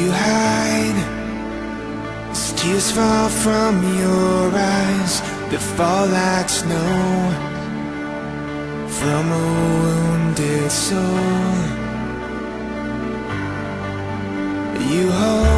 you hide. As tears fall from your eyes. That fall like snow From a wounded soul. You hold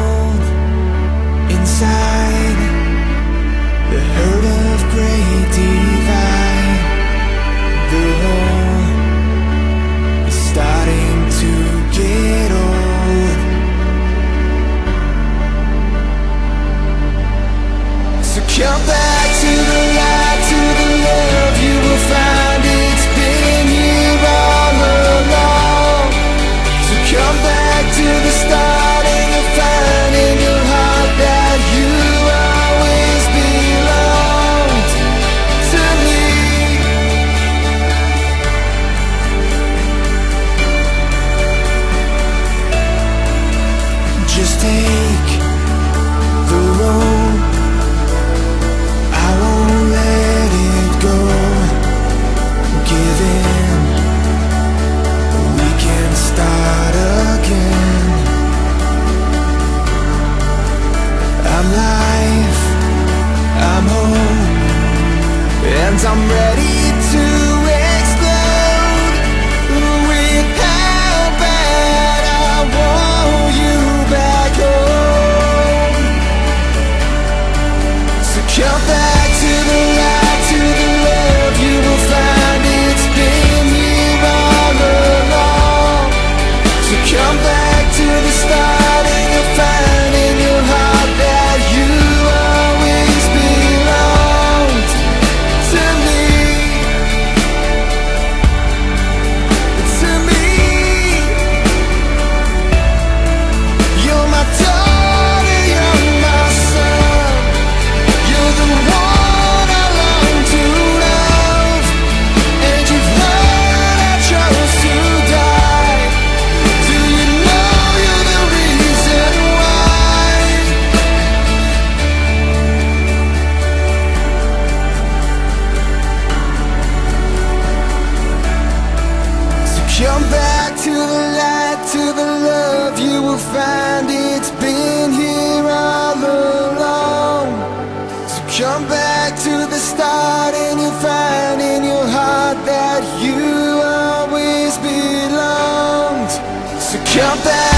come back to the light, to the love You will find. It's been here all along. So come back to the your heart That you always belonged to me. Just take And I'm ready to explode With how bad I want you back home. So back to the light, to the love You will find. It's been here all along. So come back to the light, to the love You will find it's been here all along so come back to the start and you'll find in your heart that you always belonged. So come back.